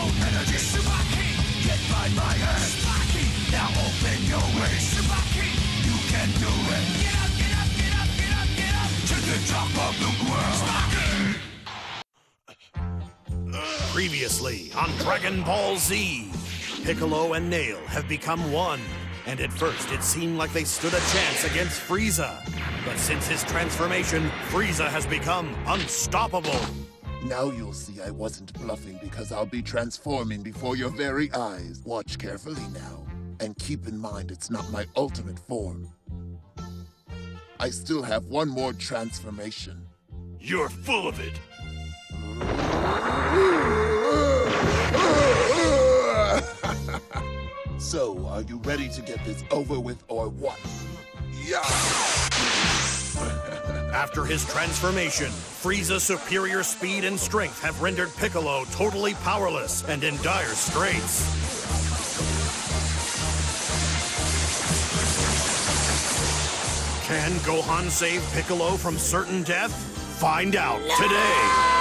own energy. Get by my now open your you can do it. Get up, get up, get up, get up, get up to the top of the world. Previously on Dragon Ball Z, Piccolo and Nail have become one, and at first it seemed like they stood a chance against Frieza. But since his transformation, Frieza has become unstoppable. Now you'll see I wasn't bluffing because I'll be transforming before your very eyes. Watch carefully now. And keep in mind it's not my ultimate form. I still have one more transformation. You're full of it. so, are you ready to get this over with or what? Yeah! After his transformation, Frieza's superior speed and strength have rendered Piccolo totally powerless and in dire straits. Can Gohan save Piccolo from certain death? Find out today.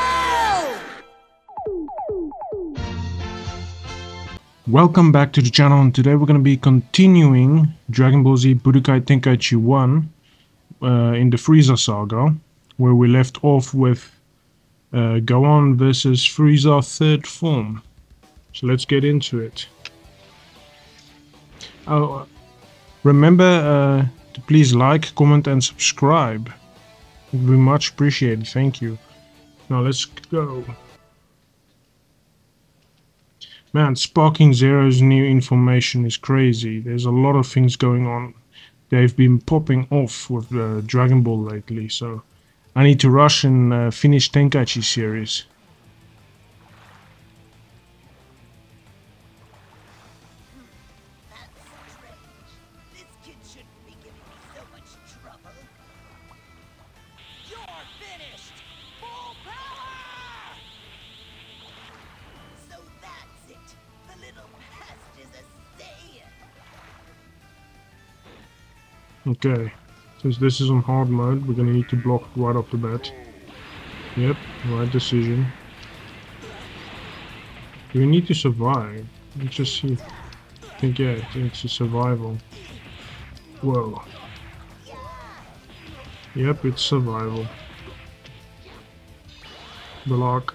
Welcome back to the channel and today we're going to be continuing Dragon Ball Z Budokai Tenkaichi 1 uh, in the Frieza saga where we left off with uh, Gohan versus Frieza third form. So let's get into it. Oh, remember uh, to please like, comment and subscribe. It would be much appreciated, thank you. Now let's go. Man, Sparking Zero's new information is crazy. There's a lot of things going on. They've been popping off with uh, Dragon Ball lately, so I need to rush and uh, finish Tenkaichi series. Okay, since this is on hard mode, we're gonna need to block right off the bat. Yep, right decision. We need to survive? Let's just see. I think, yeah, it's a survival. Whoa. Yep, it's survival. Block.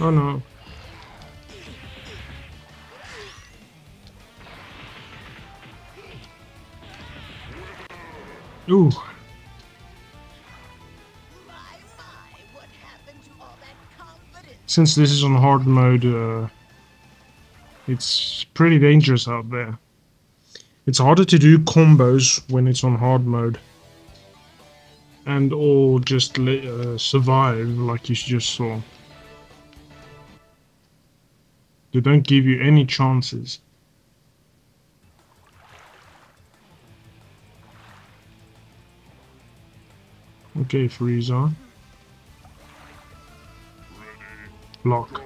Oh no. Ooh, since this is on hard mode, uh, it's pretty dangerous out there. It's harder to do combos when it's on hard mode. And or just uh, survive like you just saw. They don't give you any chances. Okay, Frieza. Block.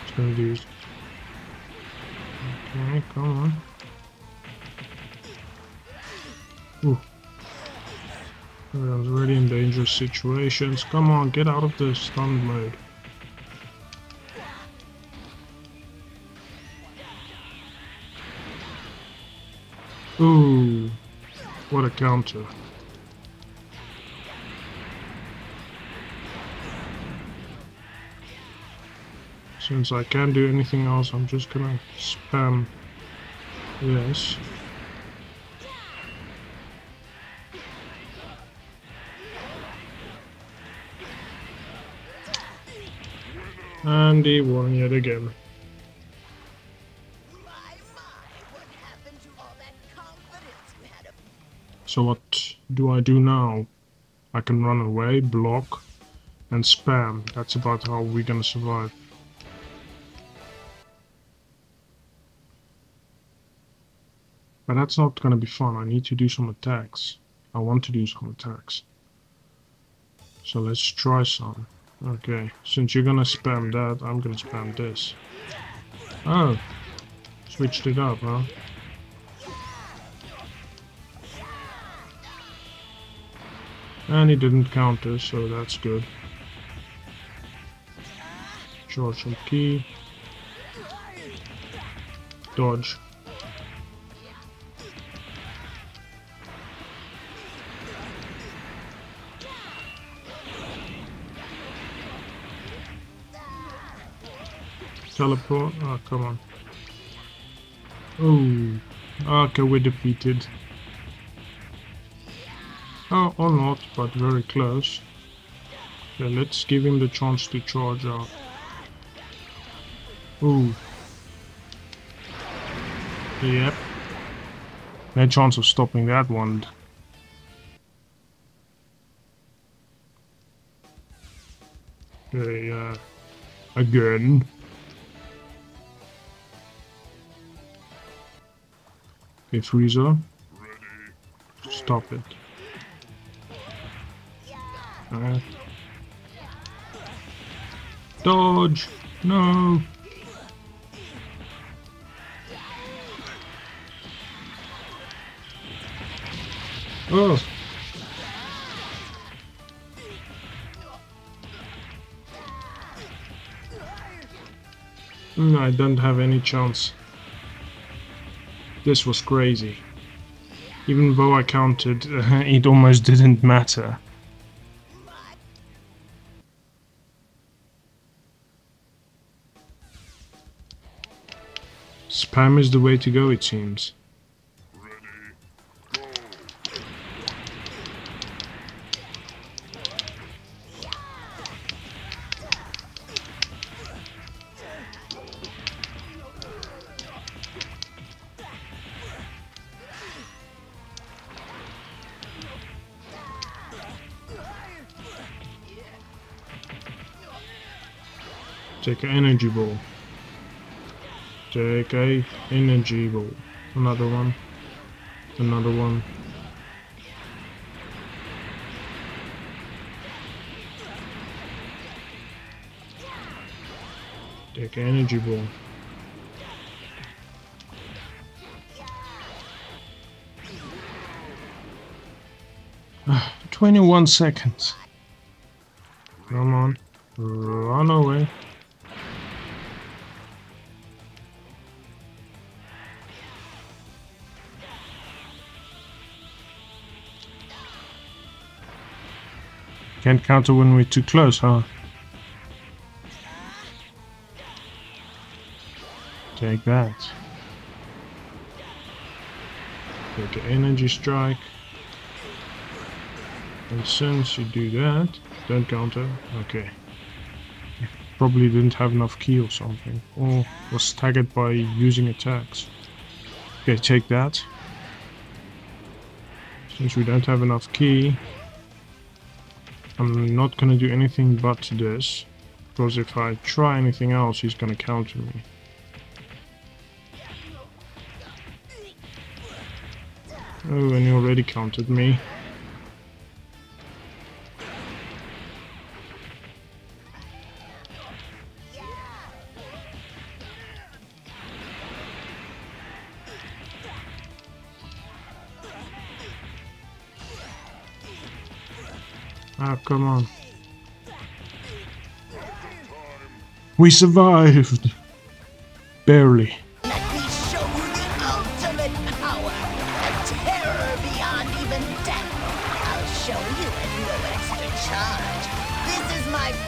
Just gonna do. Okay, come on. Ooh. I was already in dangerous situations. Come on, get out of the stun mode. Ooh, what a counter. Since I can't do anything else, I'm just gonna spam this. And he won yet again. So what do I do now? I can run away, block, and spam. That's about how we're gonna survive. But that's not gonna be fun. I need to do some attacks. I want to do some attacks. So let's try some. Okay, since you're gonna spam that, I'm gonna spam this. Oh. Switched it up, huh? And he didn't counter, so that's good. Charge some ki. Dodge. Teleport? Oh, come on. Oh, okay, we're defeated. Or not, but very close. Okay, let's give him the chance to charge out. Ooh. Yep. No chance of stopping that one. Okay, uh, again. Okay, Frieza. Stop it. Dodge! No! Oh! Mm, I don't have any chance. This was crazy. Even though I counted, it almost didn't matter. Spam is the way to go, it seems. Take an energy ball. Take a energy ball. Another one. Another one. Take energy ball. Ah, 21 seconds. Come on. Run away. Can't counter when we're too close, huh? Take that. Take an energy strike. And since you do that, don't counter. Okay. Probably didn't have enough ki or something. Or was staggered by using attacks. Okay, take that. Since we don't have enough ki, I'm not gonna do anything but this. Because if I try anything else, he's gonna counter me. Oh, and he already countered me.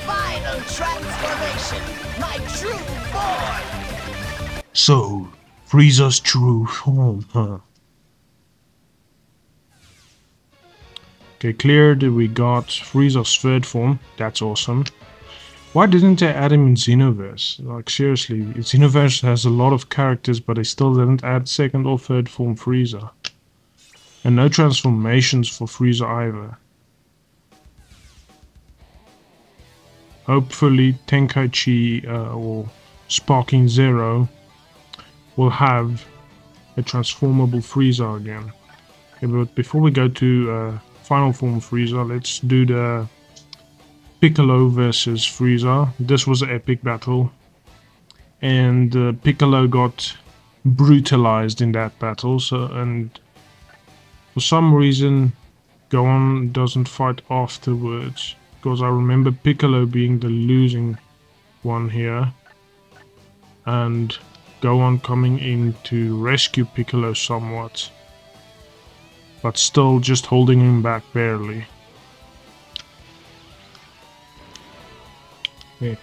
Final transformation. My true form. So, Frieza's true form, huh? Okay, cleared. We got Frieza's third form. That's awesome. Why didn't they add him in Xenoverse? Like, seriously, Xenoverse has a lot of characters, but they still didn't add second or third form Frieza. And no transformations for Frieza either. Hopefully, Tenkaichi uh, or Sparking Zero will have a transformable Frieza again. Okay, but before we go to uh, Final Form Frieza, let's do the Piccolo versus Frieza. This was an epic battle. and uh, Piccolo got brutalized in that battle. So and for some reason, Gohan doesn't fight afterwards because I remember Piccolo being the losing one here, and Gohan coming in to rescue Piccolo somewhat, but still just holding him back barely. Yeah.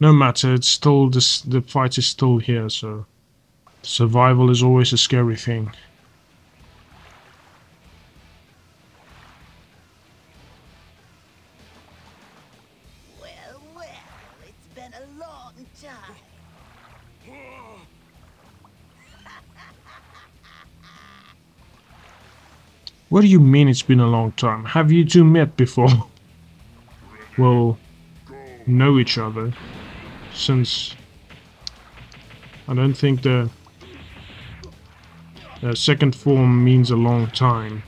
No matter, it's still this, the fight is still here, so survival is always a scary thing. What do you mean it's been a long time? Have you two met before? well, know each other since I don't think the, second form means a long time.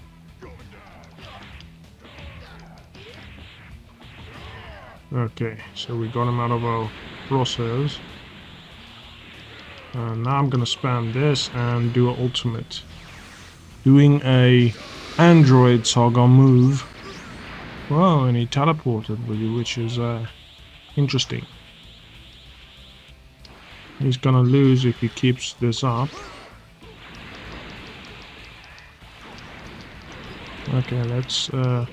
Okay, so we got him out of our crosshairs. And now I'm gonna spam this and do an ultimate. Doing a android saga move. Wow, and he teleported with you, which is uh, interesting. He's gonna lose if he keeps this up. Okay, let's uh,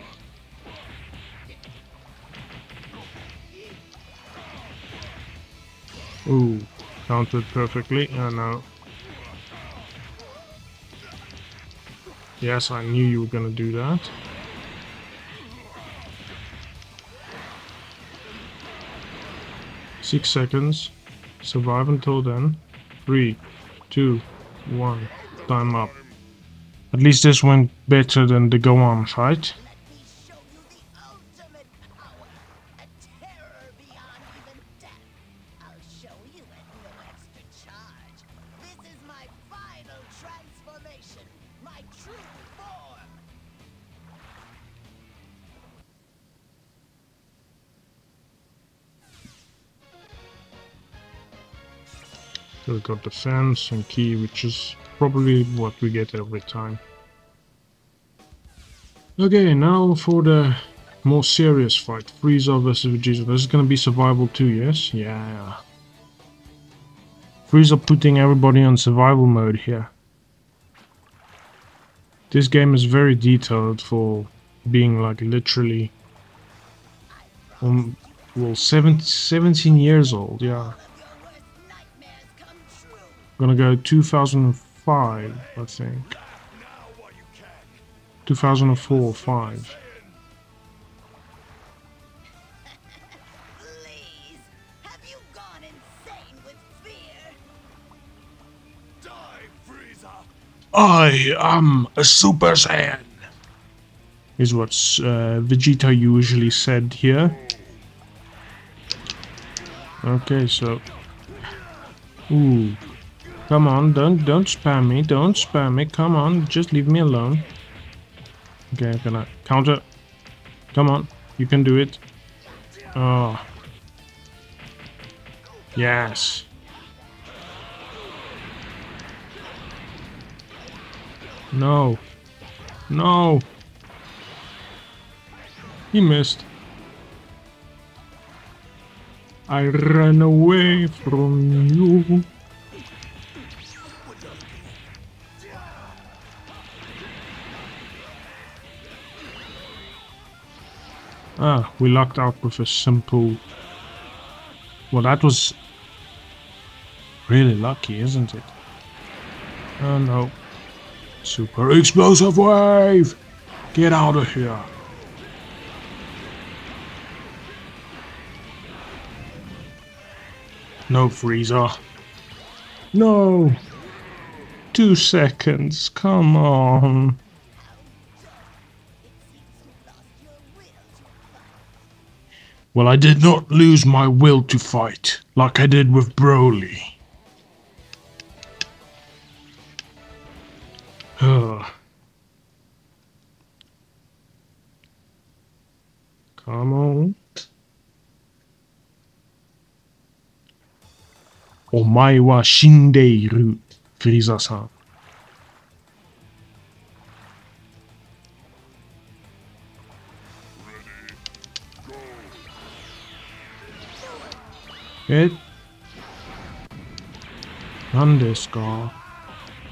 Ooh, counted perfectly. Uh, no. Yes, I knew you were gonna do that. Six seconds. Survive until then. Three, two, one. Time up. At least this went better than the Gohan fight. Got defense and ki, which is probably what we get every time. Okay, now for the more serious fight. Frieza versus Vegeta. This is gonna be survival too, yes? Yeah. Frieza putting everybody on survival mode here. This game is very detailed for being like literally um, well, seven, 17 years old, yeah. Gonna go 2005, I think. 2004, 5. Please, have you gone insane with fear? Die, Frieza! I am a Super Saiyan. Is what uh, Vegeta usually said here. Okay, so. Ooh. Come on, don't don't spam me, don't spam me. Come on, just leave me alone. Okay, I'm gonna counter. Come on, you can do it. Oh. Yes. No. No. He missed. I ran away from you. Ah, we locked out with a simple... Well, that was really lucky, isn't it? Oh no. Super explosive wave! Get out of here! No Frieza. No! Two seconds, come on. Well, I did not lose my will to fight, like I did with Broly. Ugh. Come on. Omae wa shindeiru, Frieza-san. え？何ですか？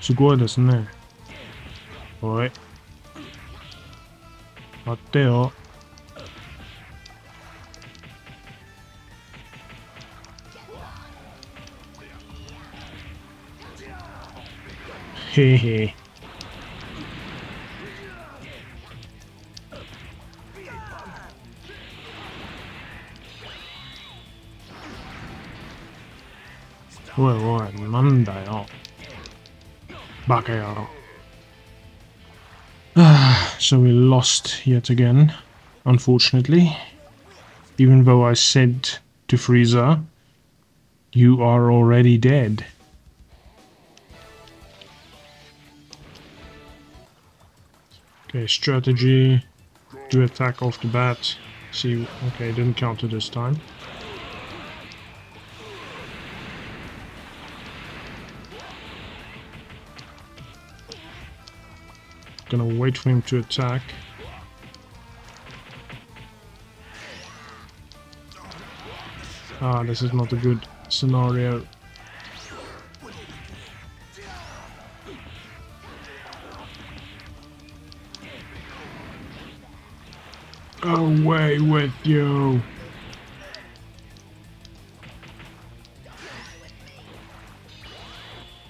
すごいですね。おい。待ってよ。へへ。Ah, so we lost yet again, unfortunately. Even though I said to Frieza, you are already dead. Okay, strategy, do attack off the bat, see, okay, didn't counter this time. Gonna wait for him to attack. Ah, this is not a good scenario. Away with you!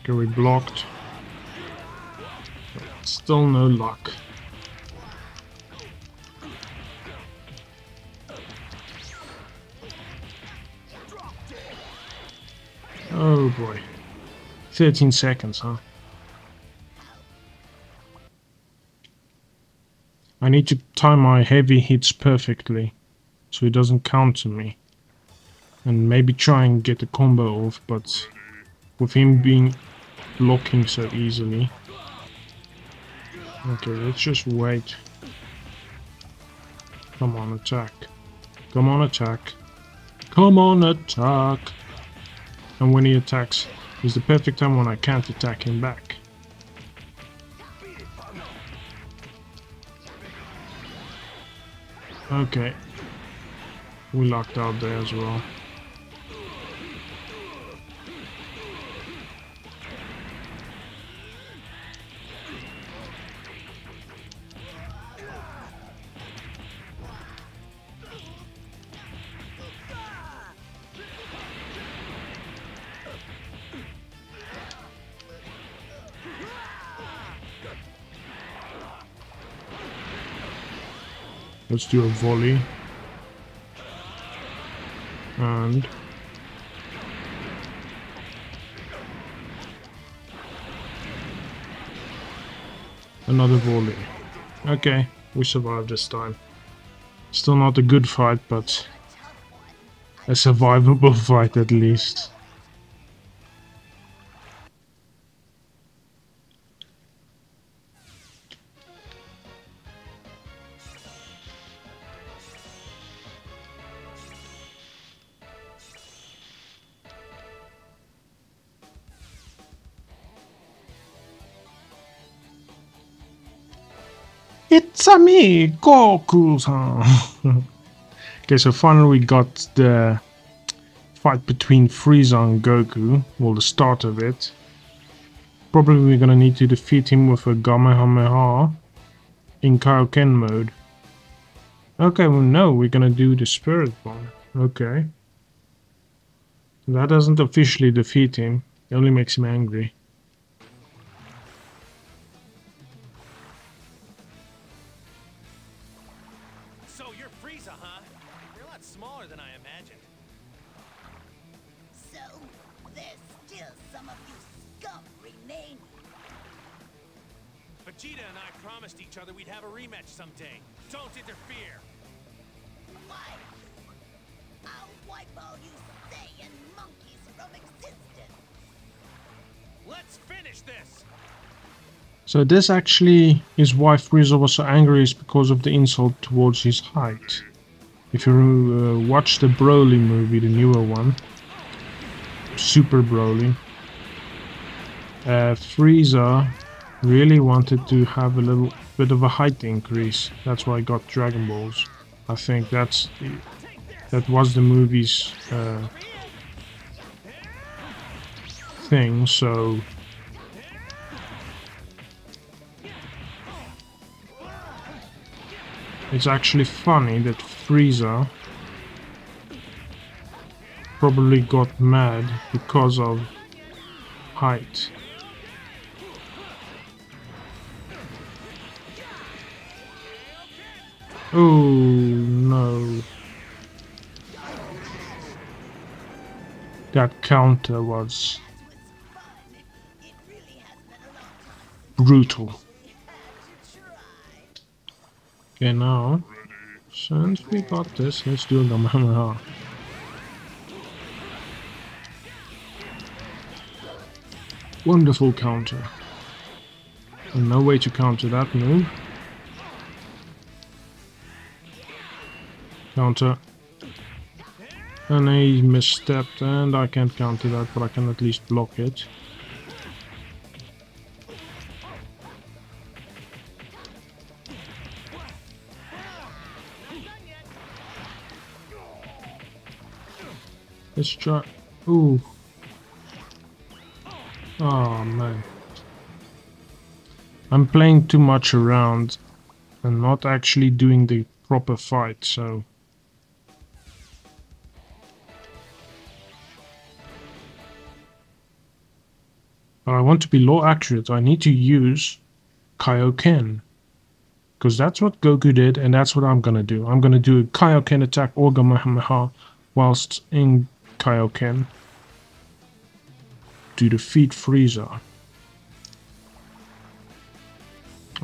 Okay, we blocked. Still no luck. Oh boy. 13 seconds, huh? I need to time my heavy hits perfectly so it doesn't counter me. And maybe try and get the combo off, but with him being blocking so easily. Okay, let's just wait. Come on, attack. Come on, attack. Come on, attack. And when he attacks, is the perfect time when I can't attack him back. Okay. We locked out there as well. Let's do a volley. And another volley. Okay, we survived this time. Still not a good fight, but a survivable fight at least. Goku-san. okay, so finally we got the fight between Frieza and Goku, well the start of it. Probably we're gonna need to defeat him with a Kamehameha in Kaioken mode. Okay, well no, we're gonna do the Spirit Bomb. Okay. That doesn't officially defeat him, it only makes him angry. So this actually is why Frieza was so angry is because of the insult towards his height. If you uh, watch the Broly movie, the newer one, Super Broly. Uh, Frieza really wanted to have a little bit of a height increase. That's why I got Dragon Balls. I think that's the, that was the movie's uh, thing. So it's actually funny that Frieza probably got mad because of height. Oh no. That counter was brutal. Okay, now, since we got this, let's do the Kamehameha. Wonderful counter. And no way to counter that move. Counter. And he misstepped and I can't counter that, but I can at least block it. Let's try. Ooh. Oh man. I'm playing too much around and not actually doing the proper fight, so. But I want to be low accurate, I need to use Kaioken. Because that's what Goku did, and that's what I'm gonna do. I'm gonna do a Kaioken attack or Kamehameha whilst in Kaioken to defeat Frieza.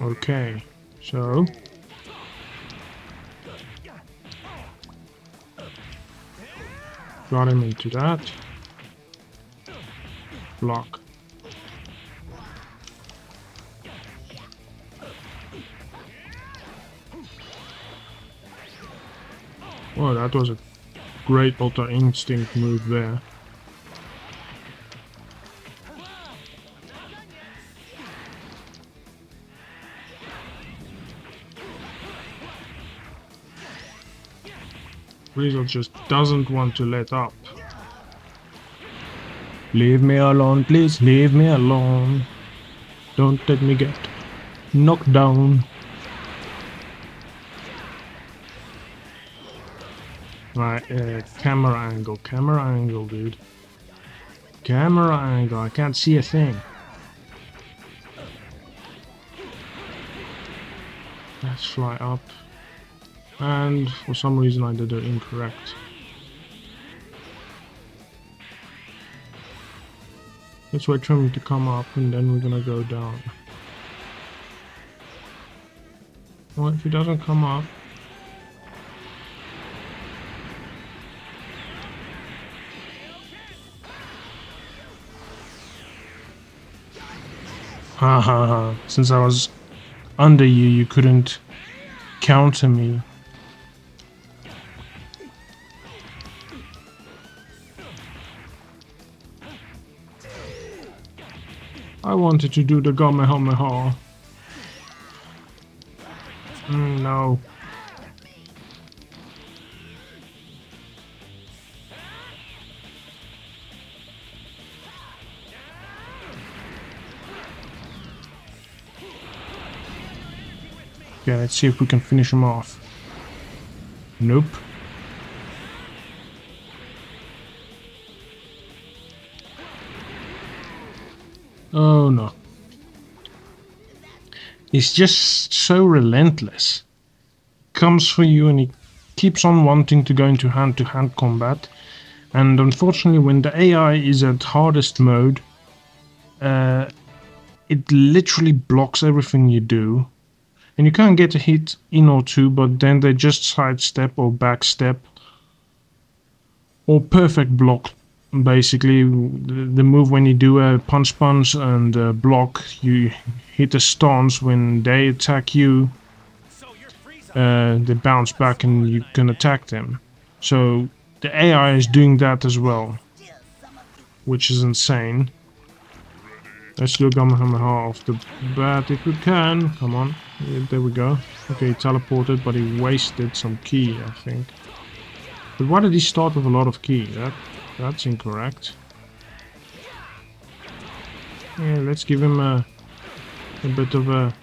Okay, so got him into that. Block. Oh, that was a great Ultra Instinct move there. Frieza just doesn't want to let up. Leave me alone, please, leave me alone. Don't let me get knocked down. Right, uh, camera angle, camera angle, dude. Camera angle, I can't see a thing. Let's fly up. And for some reason I did it incorrect. Let's wait for him to come up and then we're gonna go down. Well, if he doesn't come up, Ha ha ha. Since I was under you, you couldn't counter me. I wanted to do the Kamehameha. Mm, no. Okay, let's see if we can finish him off. Nope. Oh no. He's just so relentless. Comes for you and he keeps on wanting to go into hand-to-hand -hand combat. And unfortunately when the AI is at hardest mode, uh, it literally blocks everything you do. And you can't get a hit in or two, but then they just sidestep or backstep. Or perfect block basically the move when you do a punch punch and a block you hit a stance when they attack you uh, they bounce back and you can attack them so the AI is doing that as well which is insane. Let's do a Kamehameha off the bat if we can. Come on. Yeah, there we go. Okay, he teleported, but he wasted some ki, I think. But why did he start with a lot of ki? That That's incorrect. Yeah, let's give him a, a bit of a...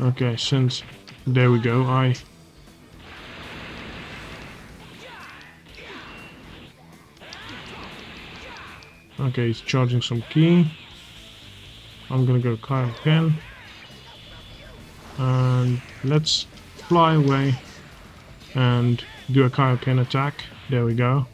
Okay, since... There we go, I... Okay, he's charging some ki. I'm gonna go Kaioken. And let's fly away and do a Kaioken attack. There we go.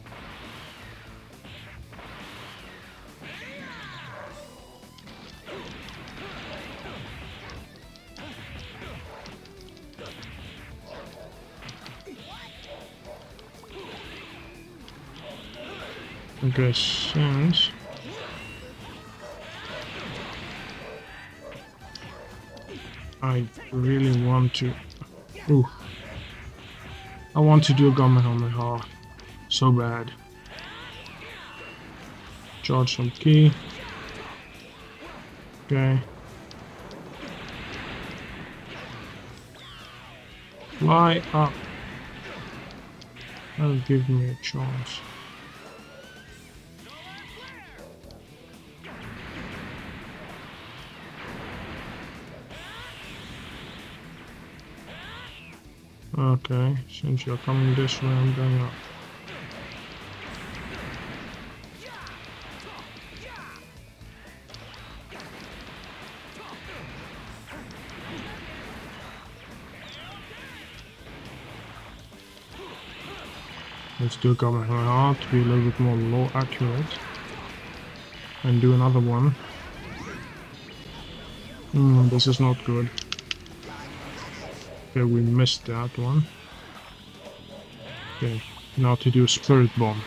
Okay, since I really want to. Ooh. I want to do a Kamehameha so bad. Charge some ki. Okay. Fly up. That'll give me a chance. Okay, since you're coming this way, I'm going up. Let's do a Kamehameha to be a little bit more low accurate. And do another one. Hmm, this is not good. Okay, we missed that one. Okay, now to do spirit bomb.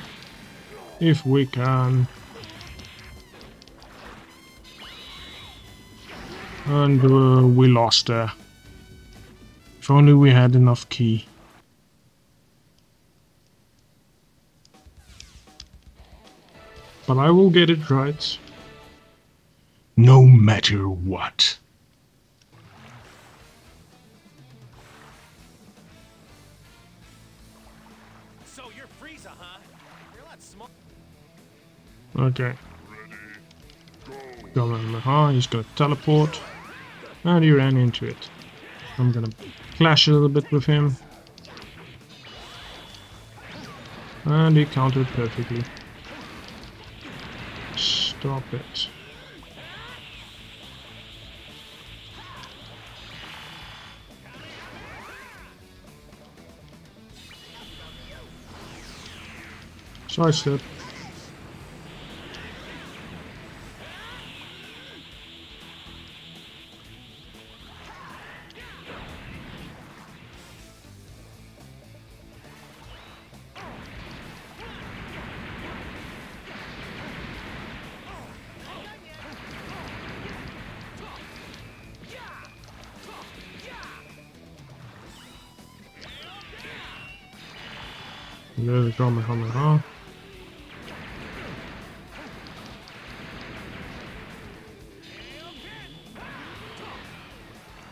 If we can. And uh, we lost there. If only we had enough ki. But I will get it right. No matter what. Okay. Kamehameha, he's gonna teleport. And he ran into it. I'm gonna clash a little bit with him. And he countered perfectly. Stop it. Sidestep. There's Kamehameha.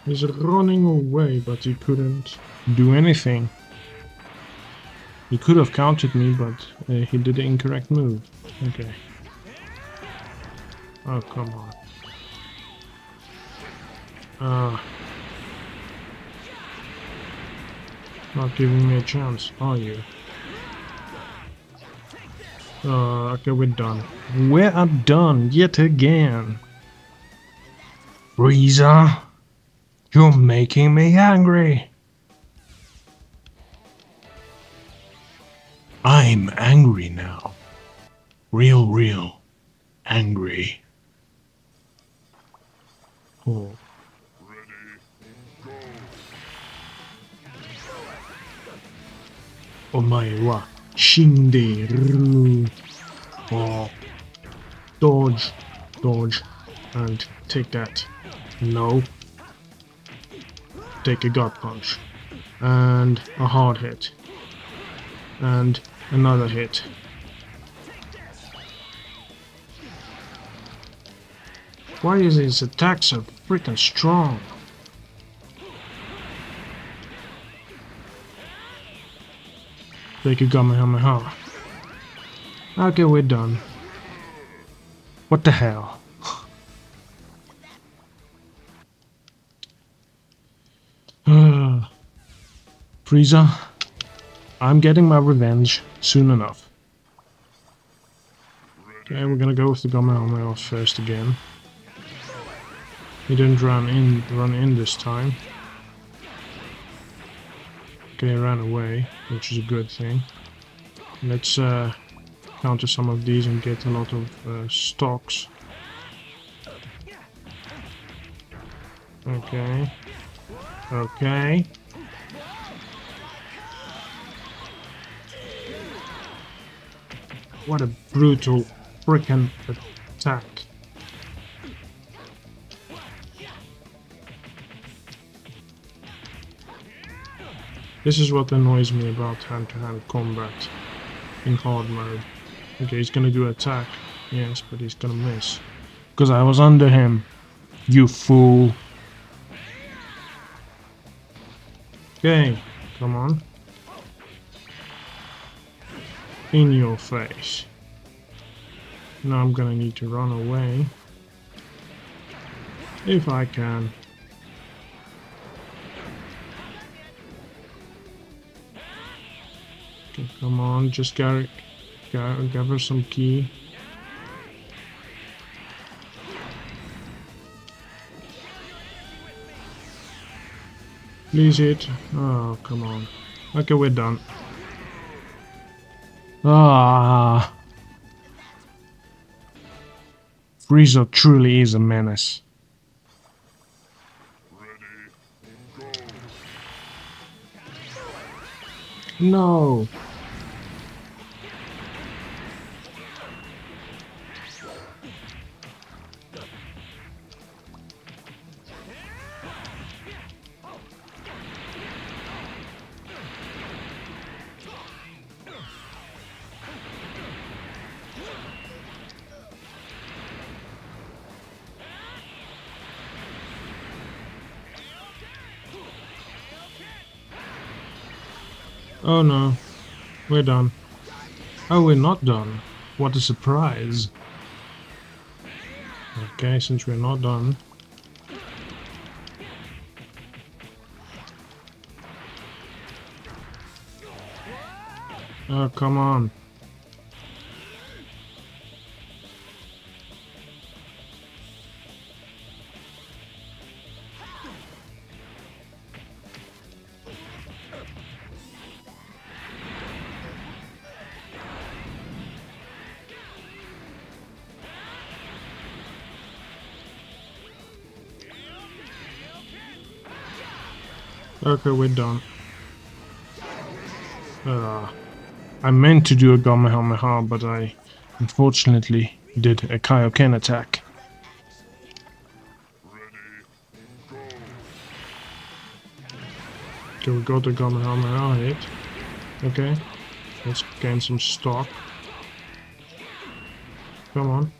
He's running away, but he couldn't do anything. He could have countered me, but uh, he did the incorrect move. Okay. Oh, come on. Ah. Not giving me a chance, are you? Uh, okay, we're done. We are done yet again. Frieza, you're making me angry. I'm angry now. Real, real angry. Oh. Omae wa Shinde, Oh. Dodge, dodge, and take that. No. Take a gut punch. And a hard hit. And another hit. Why is his attacks so freaking strong? Take a Kamehameha. Okay, we're done. What the hell? Frieza, I'm getting my revenge soon enough. Okay, we're gonna go with the Kamehameha first again. He didn't run in run in this time. He ran away, which is a good thing. Let's uh, counter some of these and get a lot of uh, stocks. Okay. Okay. What a brutal freaking attack. This is what annoys me about hand-to-hand -hand combat in hard mode. Okay, he's gonna do attack. Yes, but he's gonna miss. Because I was under him. You fool. Okay, come on. In your face. Now I'm gonna need to run away. If I can. Okay, come on, just gather, gather, gather some ki. Please hit. Oh, come on. Okay, we're done. Ah. Frieza truly is a menace. No. Done. Oh, we're not done. What a surprise. Okay, since we're not done. Oh, come on. Okay, we're done. Uh, I meant to do a Kamehameha, but I unfortunately did a Kaioken attack. Okay, we got the Kamehameha hit. Okay, let's gain some stock. Come on.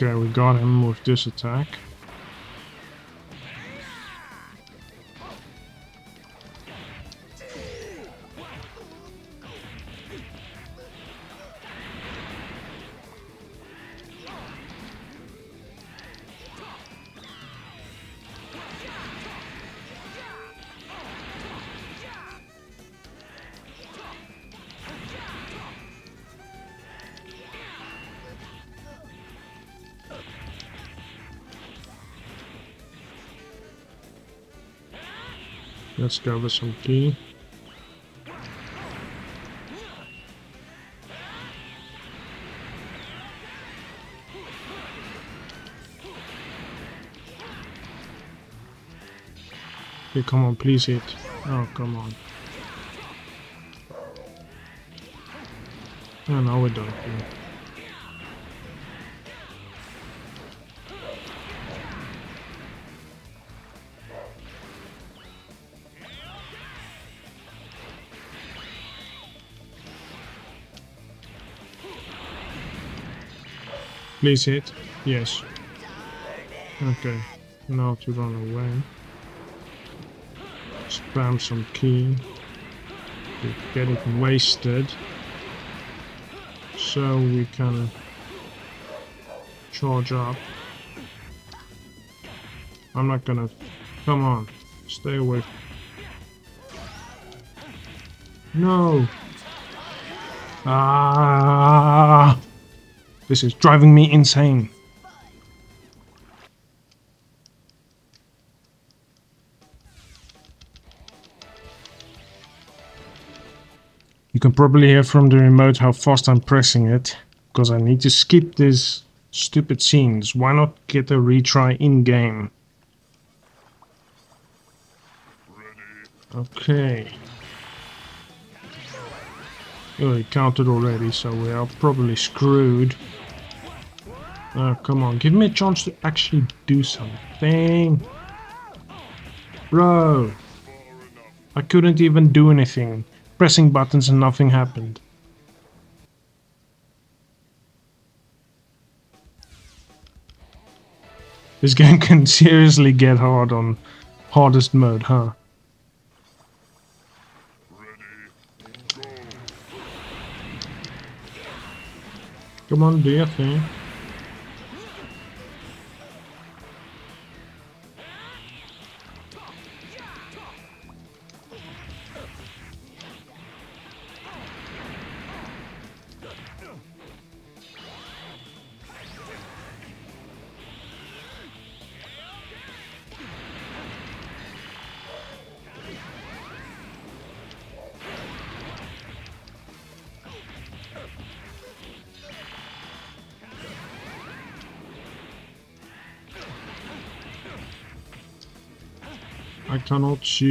Okay, we got him with this attack. Let's with some ki. Okay, come on, please hit. Oh, come on. Oh, now we're done. here. Please hit. Yes. Okay. Now to run away. Spam some ki. To get it wasted. So we can charge up. I'm not gonna. Come on. Stay away. No! Ah! This is driving me insane. You can probably hear from the remote how fast I'm pressing it, because I need to skip these stupid scenes. Why not get a retry in-game? Okay. Oh, he counted already, so we are probably screwed. Oh, come on, give me a chance to actually do something. Bro, I couldn't even do anything. Pressing buttons and nothing happened. This game can seriously get hard on hardest mode, huh? Come on, do your thing. Cannot.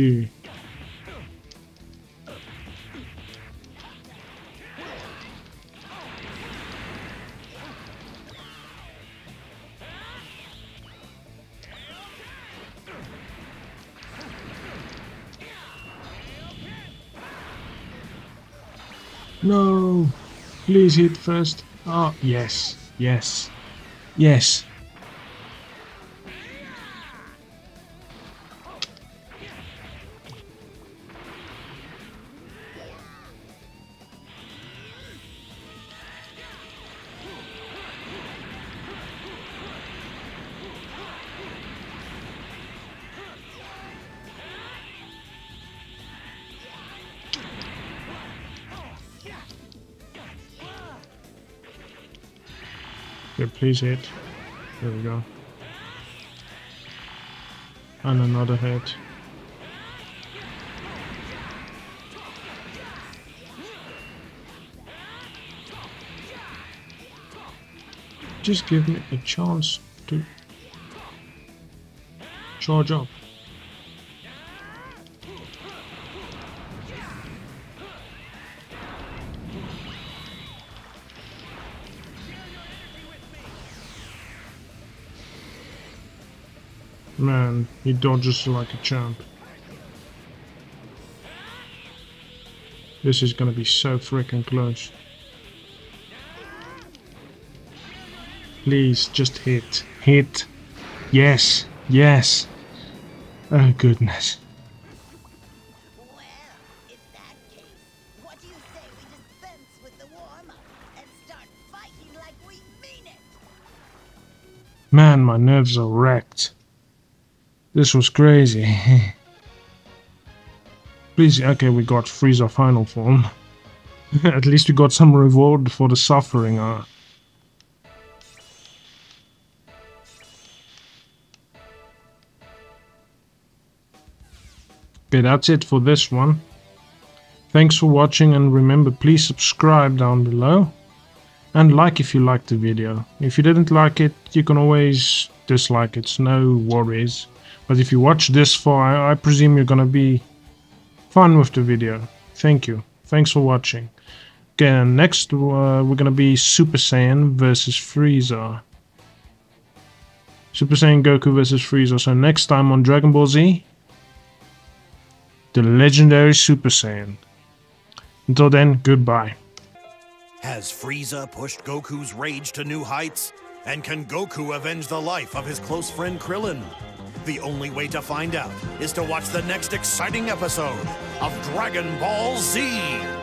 No! Please hit first. Oh, yes, yes, yes. Okay, please hit. There we go. And another hit. Just give me a chance to charge up. He dodges like a champ. This is gonna be so freaking close. Please, just hit. Hit. Yes. Yes. Oh, goodness. Well, case, what do you say we dispense with the warm-up and start fighting like we mean it? Man, my nerves are wrecked. This was crazy. Please, okay, we got Frieza final form. At least we got some reward for the suffering. Uh. Okay, that's it for this one. Thanks for watching and remember please subscribe down below and like if you liked the video. If you didn't like it, you can always dislike it, it's no worries. But if you watch this far, I, I presume you're gonna be fun with the video. Thank you. Thanks for watching. Again, next uh, we're gonna be Super Saiyan versus Frieza. Super Saiyan Goku versus Frieza. So next time on Dragon Ball Z, the legendary Super Saiyan. Until then, goodbye. Has Frieza pushed Goku's rage to new heights? And can Goku avenge the life of his close friend Krillin? The only way to find out is to watch the next exciting episode of Dragon Ball Z.